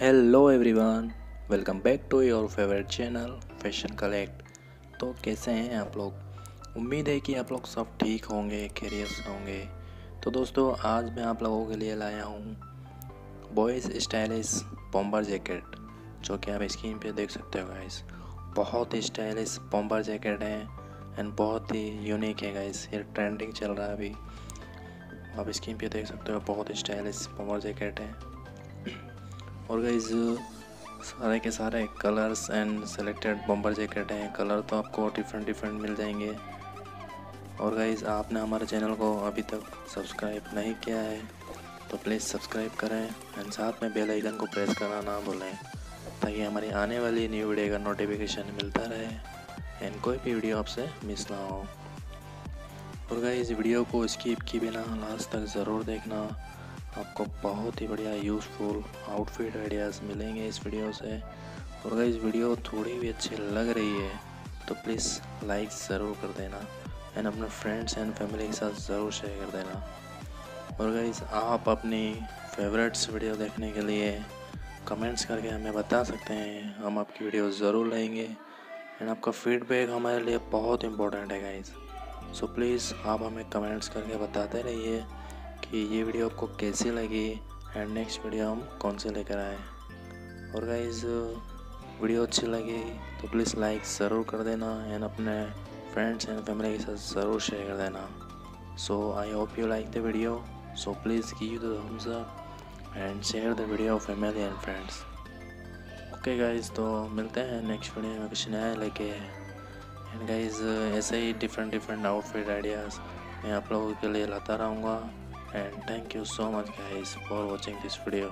Hello everyone welcome back to your favourite channel fashion collect तो कैसे हैं आप लोग? उम्मीद है कि आप लोग सब ठीक होंगे कैरियर से होंगे। तो दोस्तों, आज मैं आप लोगों के लिए लाया हूँ बॉयज़ स्टाइलिश पॉम्बर जैकेट जो कि आप स्क्रीन पे देख सकते हो गाइस बहुत ही स्टाइलिश पॉम्बर जैकेट है एंड बहुत ही यूनिक है गाइस ये ट्रेंडिंग चल रहा है अभी। आप स्क्रीन पे देख सकते हो, बहुत स्टाइलिश पॉम्बर जैकेट है। और गाइज़ सारे के सारे colours and selected bomber jacket हैं। कलर तो आपको डिफरेंट डिफरेंट मिल जाएँगे। और गाइज़ आपने हमारे चैनल को अभी तक सब्सक्राइब नहीं किया है तो प्लीज़ सब्सक्राइब करें एंड साथ में बेल आइकन को प्रेस करना ना भूलें, ताकि हमारी आने वाली न्यू वीडियो का नोटिफिकेशन मिलता रहे एंड कोई भी वीडियो आपसे मिस ना हो। और गाइज़ वीडियो को स्किप की बिना लास्ट तक ज़रूर देखना। आपको बहुत ही बढ़िया यूज़फुल आउटफिट आइडियाज़ मिलेंगे इस वीडियो से। और अगर इस वीडियो थोड़ी भी अच्छी लग रही है तो प्लीज़ लाइक ज़रूर कर देना एंड अपने फ्रेंड्स एंड फैमिली के साथ ज़रूर शेयर कर देना। और गाइज़ आप अपनी फेवरेट्स वीडियो देखने के लिए कमेंट्स करके हमें बता सकते हैं, हम आपकी वीडियो ज़रूर लेंगे एंड आपका फीडबैक हमारे लिए बहुत इंपॉर्टेंट है गाइज़ सो प्लीज़ आप हमें कमेंट्स करके बताते रहिए कि ये वीडियो आपको कैसी लगी एंड नेक्स्ट वीडियो हम कौन से लेकर आए और गाइज़ वीडियो अच्छी लगी तो प्लीज़ लाइक ज़रूर कर देना एंड अपने फ्रेंड्स एंड फैमिली के साथ ज़रूर शेयर कर देना। So I hope you like the video so please give the thumbs up and share the video family and friends okay guys तो मिलते हैं नेक्स्ट वीडियो में कुछ नया लेके। एंड गाइज़ ऐसे ही डिफरेंट डिफरेंट आउटफिट आइडियाज़ मैं आप लोगों के लिए लाता रहूँगा। And thank you so much guys for watching this video